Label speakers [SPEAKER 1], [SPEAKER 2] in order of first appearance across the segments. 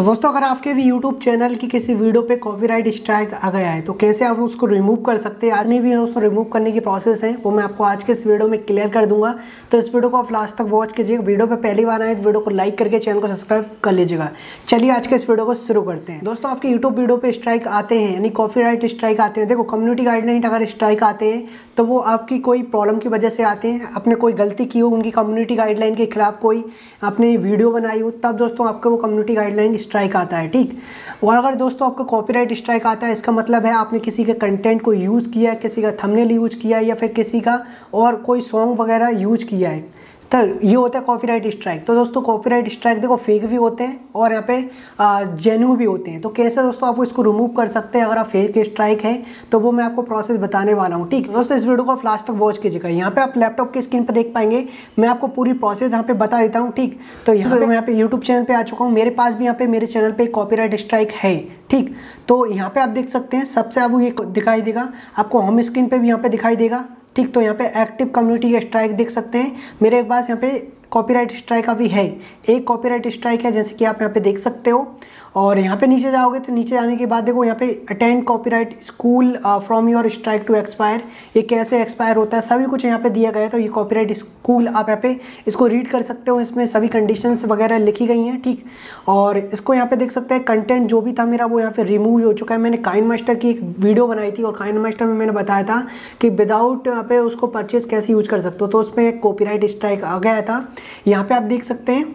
[SPEAKER 1] तो दोस्तों, अगर आपके भी YouTube चैनल की किसी वीडियो पे कॉपीराइट स्ट्राइक आ गया है तो कैसे आप उसको रिमूव कर सकते हैं? आज नहीं भी उसको रिमूव करने की प्रोसेस है, वो मैं आपको आज के इस वीडियो में क्लियर कर दूँगा। तो इस वीडियो को आप लास्ट तक वॉच कीजिएगा वीडियो पे पहली बार आए तो वीडियो को लाइक करके चैनल को सब्सक्राइब कर लीजिएगा। चलिए, आज के इस वीडियो को शुरू करते हैं। दोस्तों, आपके यूट्यूब वीडियो पर स्ट्राइक आते हैं, यानी कॉपी स्ट्राइक आते हैं। देखो कम्युनिटी गाइडलाइन अगर स्ट्राइक आते हैं तो वो आपकी कोई प्रॉब्लम की वजह से आते हैं। आपने कोई गलती की हो, उनकी कम्युनिटी गाइडलाइन के खिलाफ कोई आपने वीडियो बनाई हो, तब दोस्तों आपका वो कम्युनिटी गाइडलाइन स्ट्राइक आता है, ठीक? और अगर दोस्तों आपका कॉपीराइट स्ट्राइक आता है, इसका मतलब है आपने किसी के कंटेंट को यूज़ किया है, किसी का थंबनेल यूज़ किया है या फिर किसी का और कोई सॉन्ग वगैरह यूज़ किया है। तो ये होता है कॉपीराइट स्ट्राइक तो दोस्तों कॉपीराइट स्ट्राइक देखो फेक भी होते हैं और यहाँ पे जेन्यू भी होते हैं। तो कैसे दोस्तों आप इसको रिमूव कर सकते हैं? अगर आप फेक स्ट्राइक है तो वो मैं आपको प्रोसेस बताने वाला हूँ, ठीक? दोस्तों, इस वीडियो को आप लास्ट तक वॉच कीजिएगा। यहाँ पे आप लैपटॉप की स्क्रीन पर देख पाएँगे। मैं आपको पूरी प्रोसेस यहाँ पे बता देता हूँ, ठीक? तो यहाँ पे मैं यहाँ पे यूट्यूब चैनल पर आ चुका हूँ। मेरे पास भी यहाँ पे मेरे चैनल पर कॉपीराइट स्ट्राइक है, ठीक? तो यहाँ पे आप देख सकते हैं, सबसे आपको ये दिखाई देगा। आपको होम स्क्रीन पे भी यहाँ पे दिखाई देगा। ठीक तो यहाँ पे एक्टिव कम्युनिटी स्ट्राइक देख सकते हैं। मेरे पास यहाँ पे कॉपीराइट स्ट्राइक अभी है एक कॉपीराइट स्ट्राइक है, जैसे कि आप यहाँ पे देख सकते हो। और यहाँ पे नीचे जाओगे तो नीचे जाने के बाद देखो, यहाँ पे attend copyright school from your strike to expire ये कैसे एक्सपायर होता है, सभी कुछ यहाँ पे दिया गया है। तो ये कॉपीराइट स्कूल आप यहाँ पे इसको रीड कर सकते हो। इसमें सभी कंडीशंस वगैरह लिखी गई हैं, ठीक? और इसको यहाँ पे देख सकते हैं कंटेंट जो भी था मेरा, वो यहाँ पे रिमूव हो चुका है। मैंने काइन मास्टर की एक वीडियो बनाई थी और काइन मास्टर में मैंने बताया था कि विदाउट यहाँ पे उसको परचेज कैसे यूज़ कर सकते हो। तो उसमें एक कॉपीराइट स्ट्राइक आ गया था। यहाँ पे आप देख सकते हैं।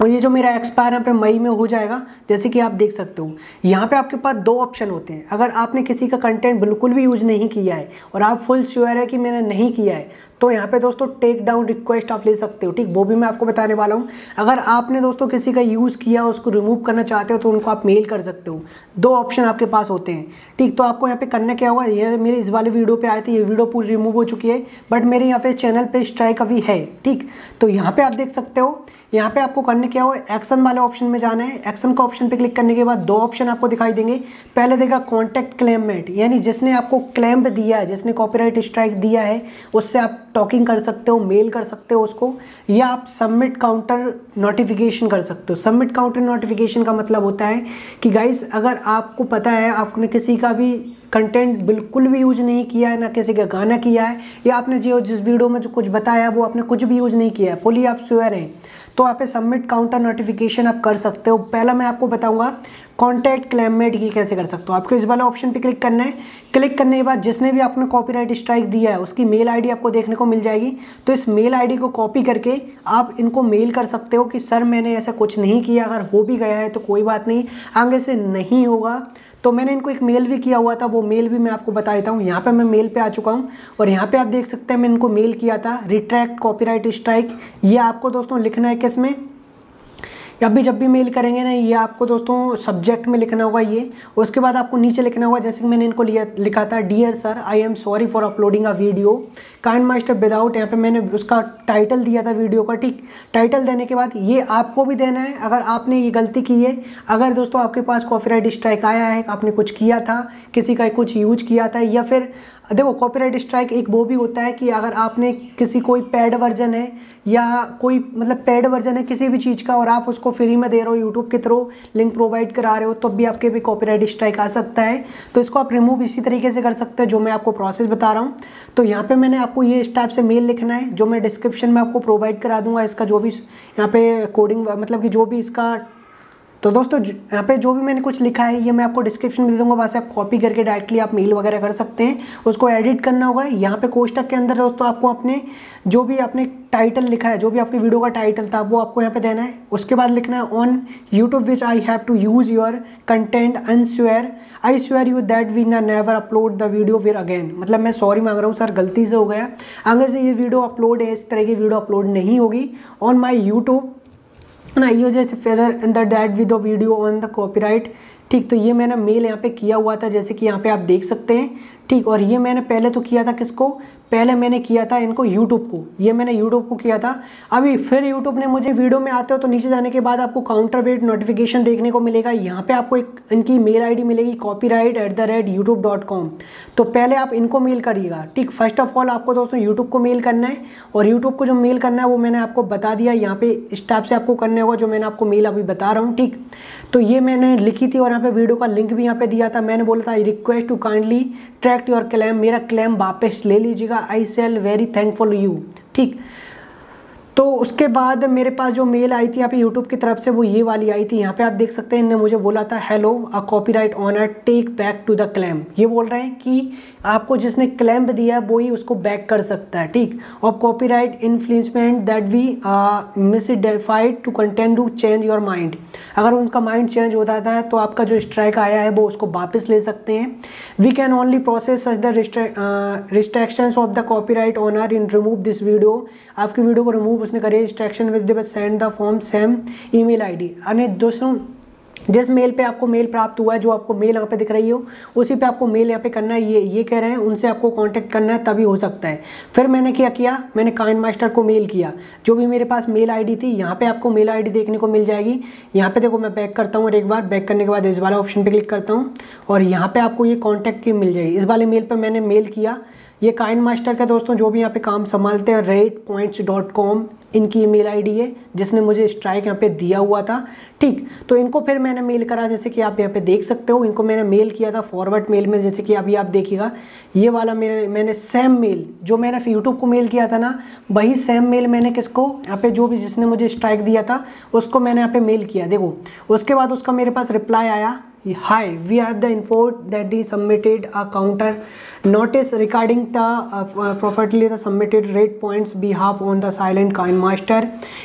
[SPEAKER 1] और ये जो मेरा एक्सपायर यहाँ पे मई में हो जाएगा। जैसे कि आप देख सकते हो, यहाँ पे आपके पास दो ऑप्शन होते हैं। अगर आपने किसी का कंटेंट बिल्कुल भी यूज़ नहीं किया है और आप फुल श्योर है कि मैंने नहीं किया है तो यहाँ पे दोस्तों टेक डाउन रिक्वेस्ट आप ले सकते हो, ठीक? वो भी मैं आपको बताने वाला हूँ। अगर आपने दोस्तों किसी का यूज़ किया, उसको रिमूव करना चाहते हो तो उनको आप मेल कर सकते हो। दो ऑप्शन आपके पास होते हैं, ठीक? तो आपको यहाँ पे करना क्या होगा, ये मेरे इस वाले वीडियो पे आए थे, ये वीडियो पूरी रिमूव हो चुकी है बट मेरे यहाँ पे चैनल पे स्ट्राइक अभी है, ठीक? तो यहाँ पर आप देख सकते हो, यहाँ पे आपको करने क्या हो एक्शन वाले ऑप्शन में जाना है। एक्शन का ऑप्शन पे क्लिक करने के बाद दो ऑप्शन आपको दिखाई देंगे। पहले देखा कॉन्टैक्ट क्लेममेट यानी जिसने आपको क्लेम्प दिया है, जिसने कॉपीराइट स्ट्राइक दिया है, उससे आप टॉकिंग कर सकते हो मेल कर सकते हो उसको, या आप सबमिट काउंटर नोटिफिकेशन कर सकते हो। सबमिट काउंटर नोटिफिकेशन का मतलब होता है कि गाइस अगर आपको पता है, आपने किसी का भी कंटेंट बिल्कुल भी यूज़ नहीं किया है, ना किसी का गाना किया है, या आपने जो जिस वीडियो में जो कुछ बताया वो आपने कुछ भी यूज़ नहीं किया है। फुली आप स्वयर हैं? तो आप सबमिट काउंटर नोटिफिकेशन आप कर सकते हो। पहला मैं आपको बताऊँगा कॉन्टैक्ट क्लेममेट की कैसे कर सकते हो? आपको इस वाले ऑप्शन पे क्लिक करना है। क्लिक करने के बाद जिसने भी आपने कॉपीराइट स्ट्राइक दिया है, उसकी मेल आईडी आपको देखने को मिल जाएगी। तो इस मेल आईडी को कॉपी करके आप इनको मेल कर सकते हो कि, सर, मैंने ऐसा कुछ नहीं किया। अगर हो भी गया है तो कोई बात नहीं। आगे से नहीं होगा। तो मैंने इनको एक मेल भी किया हुआ था, वो मेल भी मैं आपको बता देता हूँ। यहाँ पे मैं मेल पे आ चुका हूँ और यहाँ पे आप देख सकते हैं मैं इनको मेल किया था। रिट्रैक्ट कॉपीराइट स्ट्राइक ये आपको दोस्तों लिखना है किसमें? अभी जब भी मेल करेंगे ना, ये आपको दोस्तों सब्जेक्ट में लिखना होगा ये। उसके बाद आपको नीचे लिखना होगा, जैसे कि मैंने इनको लिया, लिखा था dear sir I am sorry for uploading a video kind master without यहाँ पे मैंने उसका टाइटल दिया था वीडियो का, ठीक। टाइटल देने के बाद ये आपको भी देना है, अगर आपने ये गलती की है। अगर दोस्तों आपके पास कॉपीराइट स्ट्राइक आया है, आपने कुछ किया था, किसी का कुछ यूज़ किया था, या फिर, देखो कॉपीराइट स्ट्राइक एक वो भी होता है कि अगर आपने किसी कोई पैड वर्जन है, या कोई मतलब पेड वर्जन है किसी भी चीज़ का, और आप उसको फ्री में दे रहे हो यूट्यूब के थ्रू लिंक प्रोवाइड करा रहे हो तब तो भी आपके भी कॉपीराइट स्ट्राइक आ सकता है। तो इसको आप रिमूव इसी तरीके से कर सकते हैं जो मैं आपको प्रोसेस बता रहा हूँ। तो यहाँ पे मैंने आपको ये इस टाइप से मेल लिखना है, जो मैं डिस्क्रिप्शन में आपको प्रोवाइड करा दूँगा, इसका जो भी यहाँ पे कोडिंग मतलब कि जो भी इसका तो दोस्तों यहाँ पे जो भी मैंने कुछ लिखा है, ये मैं आपको डिस्क्रिप्शन में दे दूँगा। वहाँ से आप कॉपी करके डायरेक्टली आप मेल वगैरह कर सकते हैं। उसको एडिट करना होगा। यहाँ पे कोष्टक के अंदर दोस्तों, आपको अपने जो भी आपने टाइटल लिखा है, जो भी आपकी वीडियो का टाइटल था, वो आपको यहाँ पे देना है। उसके बाद लिखना है on YouTube which I have to use your content and swear I swear you that we ना नेवर अपलोड द वीडियो फिर अगेन मतलब मैं सॉरी मांग रहा हूँ, सर, गलती से हो गया। आगे से ये वीडियो अपलोड है, इस तरह की वीडियो अपलोड नहीं होगी। ऑन माई यूट्यूब ना, ये जैसे feather in the that with video on the copyright ठीक तो ये मैंने मेल यहाँ पे किया हुआ था, जैसे कि यहाँ पे आप देख सकते हैं। ठीक, और ये मैंने पहले तो किया था किसको? पहले मैंने किया था इनको यूट्यूब को। ये मैंने यूट्यूब को किया था। अभी फिर यूट्यूब ने मुझे वीडियो में आते हो तो नीचे जाने के बाद आपको काउंटर वेट नोटिफिकेशन देखने को मिलेगा। यहाँ पे आपको एक, इनकी मेल आईडी मिलेगी copyright at the rate YouTube dot com तो पहले आप इनको मेल करिएगा। ठीक फ़र्स्ट ऑफ़ ऑल आपको दोस्तों यूट्यूब को मेल करना है और यूट्यूब को जो मेल करना है वो मैंने आपको बता दिया। यहाँ पे इस टाइप से आपको करने होगा जो मैंने आपको मेल अभी बता रहा हूँ। ठीक तो ये मैंने लिखी थी और यहाँ पे वीडियो का लिंक भी यहाँ पे दिया था। मैंने बोला था request to kindly tract your claim मेरा क्लेम वापस ले लीजिएगा। I shall very thankful you ठीक। तो उसके बाद मेरे पास जो मेल आई थी यहाँ पे यूट्यूब की तरफ़ से, वो ये वाली आई थी। यहाँ पे आप देख सकते हैं, इनने मुझे बोला था hello a copyright owner take back to the claim ये बोल रहे हैं कि आपको जिसने क्लैम्प दिया वो ही उसको बैक कर सकता है, ठीक? और copyright infringement that we misidentified to content to change your mind अगर उनका माइंड चेंज हो जाता है तो आपका जो स्ट्राइक आया है, वो उसको वापस ले सकते हैं। We can only process such the restrictions of the copyright owner in remove this video आपकी वीडियो को रिमूव उसने करे instruction with send the form same email ID यानी दोस्तों जिस मेल पे आपको मेल प्राप्त हुआ है, जो आपको मेल यहाँ पे दिख रही हो, उसी पे आपको मेल यहाँ पे करना है, ये ये कह रहे हैं, उनसे आपको कांटेक्ट करना है, तभी हो सकता है। फिर मैंने क्या किया? मैंने काइन मास्टर को मेल किया। जो भी मेरे पास मेल आईडी थी, यहाँ पे आपको मेल आईडी देखने को मिल जाएगी। यहाँ पे देखो, मैं बैक करता हूँ और एक बार बैक करने के बाद इस वाले ऑप्शन पर क्लिक करता हूँ और यहाँ पर आपको ये कॉन्टैक्ट की मिल जाएगी। इस वाले मेल पर मैंने मेल किया ये काइन मास्टर का दोस्तों, जो भी यहाँ पे काम संभालते हैं रेट पॉइंट्स डॉट कॉम इनकी ईमेल आईडी है, जिसने मुझे स्ट्राइक यहाँ पे दिया हुआ था। ठीक तो इनको फिर मैंने मेल करा, जैसे कि आप यहाँ पे देख सकते हो। इनको मैंने मेल किया था फॉरवर्ड मेल में, जैसे कि अभी आप देखिएगा। ये वाला मेरे, मैंने सेम मेल जो मैंने यूट्यूब को मेल किया था ना, वही सेम मेल मैंने किसको, यहाँ पे जो भी जिसने मुझे स्ट्राइक दिया था, उसको मैंने यहाँ पे मेल किया। देखो, उसके बाद उसका मेरे पास रिप्लाई आया। Hi we have the info that he submitted a counter notice regarding the uh, uh, properly the submitted rate points behalf on the silent coin master.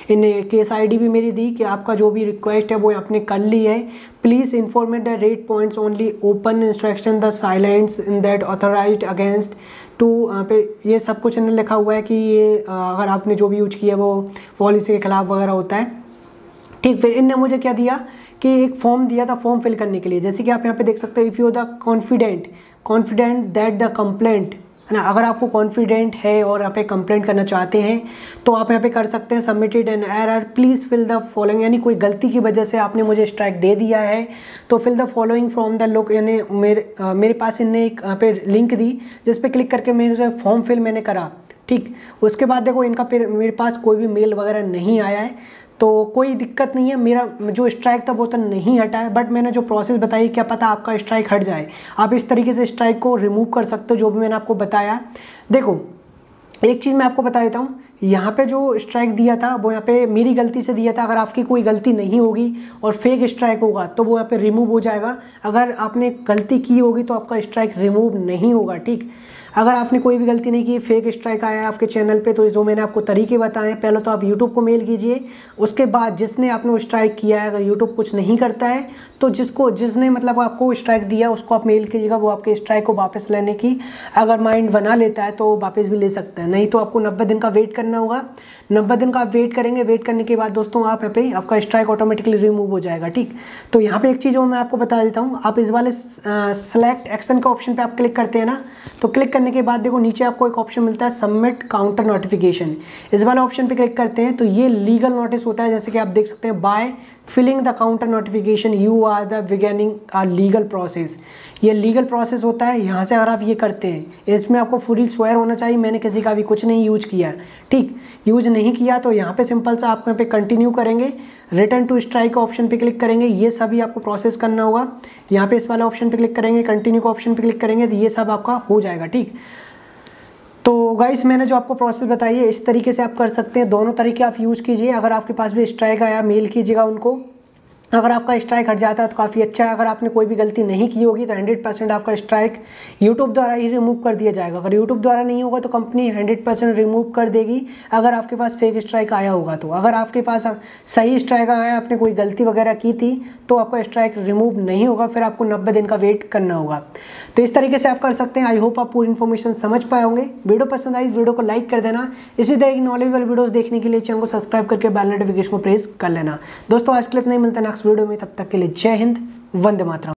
[SPEAKER 1] इन केस आईडी भी मेरी दी कि आपका जो भी रिक्वेस्ट है वो आपने कर ली है। Please informate the rate points only open instruction the silents in that authorised against to पे ये सब कुछ इन्हें लिखा हुआ है कि ये अगर आपने जो भी यूज़ किया वो पॉलिसी के खिलाफ वगैरह होता है। ठीक फिर इनने मुझे क्या दिया? कि एक फॉर्म दिया था फॉर्म फिल करने के लिए। जैसे कि आप यहाँ पे देख सकते हो if you the confident confident that the complaint है ना? अगर आपको कॉन्फिडेंट है और यहाँ पे कंप्लेंट करना चाहते हैं तो आप यहाँ पे कर सकते हैं submitted an error please fill the following यानी कोई गलती की वजह से आपने मुझे स्ट्राइक दे दिया है तो fill the following from the look यानी मेरे मेरे पास इनने एक, यहाँ पे लिंक दी, जिस पर क्लिक करके मेरे फॉर्म फिल मैंने करा। ठीक। उसके बाद देखो इनका फिर मेरे पास कोई भी मेल वगैरह नहीं आया है तो कोई दिक्कत नहीं है। मेरा जो स्ट्राइक था वो तो नहीं हटा है बट मैंने जो प्रोसेस बताई क्या पता आपका स्ट्राइक हट जाए। आप इस तरीके से स्ट्राइक को रिमूव कर सकते हो, जो भी मैंने आपको बताया। देखो, एक चीज़ मैं आपको बता देता हूँ। यहाँ पे जो स्ट्राइक दिया था, वो यहाँ पे मेरी गलती से दिया था। अगर आपकी कोई गलती नहीं होगी और फेक स्ट्राइक होगा तो वो यहाँ पे रिमूव हो जाएगा। अगर आपने गलती की होगी तो आपका स्ट्राइक रिमूव नहीं होगा, ठीक। अगर आपने कोई भी गलती नहीं की फेक स्ट्राइक आया है आपके चैनल पे तो जो मैंने आपको तरीके बताए हैं, पहले तो आप यूट्यूब को मेल कीजिए, उसके बाद जिसने आपने स्ट्राइक किया है, अगर यूट्यूब कुछ नहीं करता है तो जिसको, जिसने मतलब आपको स्ट्राइक दिया, उसको आप मेल कीजिएगा, वो आपके स्ट्राइक को वापस लेने की अगर माइंड बना लेता है तो वापस भी ले सकते हैं। नहीं तो आपको नब्बे दिन का वेट करना होगा। नब्बे दिन का आप वेट करेंगे। वेट करने के बाद दोस्तों, आप यहाँ पे, आपका स्ट्राइक ऑटोमेटिकली रिमूव हो जाएगा, ठीक? तो यहाँ पे एक चीज़ और मैं आपको बता देता हूँ। आप इस वाले सेलेक्ट एक्शन के ऑप्शन पे आप क्लिक करते हैं ना तो क्लिक करने के बाद देखो, नीचे आपको एक ऑप्शन मिलता है सबमिट काउंटर नोटिफिकेशन इस वाले ऑप्शन पे क्लिक करते हैं तो ये लीगल नोटिस होता है, जैसे कि आप देख सकते हैं by filling the counter notification you are the beginning a legal process ये लीगल प्रोसेस होता है, यहाँ से अगर आप ये करते हैं, इसमें आपको फुली स्वेयर होना चाहिए, मैंने किसी का भी कुछ नहीं यूज़ किया। ठीक यूज़ नहीं किया तो यहाँ पे सिंपल सा आपको यहाँ पे कंटिन्यू करेंगे रिटर्न टू स्ट्राइक ऑप्शन पे क्लिक करेंगे, ये सभी आपको प्रोसेस करना होगा। यहाँ पे इस वाले ऑप्शन पे क्लिक करेंगे कंटिन्यू का ऑप्शन पे क्लिक करेंगे तो ये सब आपका हो जाएगा। ठीक तो गाइस मैंने जो आपको प्रोसेस बताई है, इस तरीके से आप कर सकते हैं। दोनों तरीके आप यूज़ कीजिए। अगर आपके पास भी स्ट्राइक आया मेल कीजिएगा उनको। अगर आपका स्ट्राइक हट जाता है तो काफ़ी अच्छा है। अगर आपने कोई भी गलती नहीं की होगी तो हंड्रेड परसेंट आपका स्ट्राइक यूट्यूब द्वारा ही रिमूव कर दिया जाएगा। अगर यूट्यूब द्वारा नहीं होगा तो कंपनी हंड्रेड परसेंट रिमूव कर देगी, अगर आपके पास फेक स्ट्राइक आया होगा तो। अगर आपके पास सही स्ट्राइक आया, आपने कोई गलती वगैरह की थी तो आपका स्ट्राइक रिमूव नहीं होगा, फिर आपको नब्बे दिन का वेट करना होगा। तो इस तरीके से आप कर सकते हैं। आई होप आप पूरी इन्फॉर्मेशन समझ पाए होंगे। वीडियो पसंद आई, वीडियो को लाइक कर देना। इसी तरह की नॉलेजेबल वीडियोस देखने के लिए चैनल को सब्सक्राइब करके बेल नोटिफिकेशन को प्रेस कर लेना। दोस्तों, आज के लिए नहीं मिलता नेक्स्ट वीडियो में तब तक के लिए जय हिंद वंदे मातरम।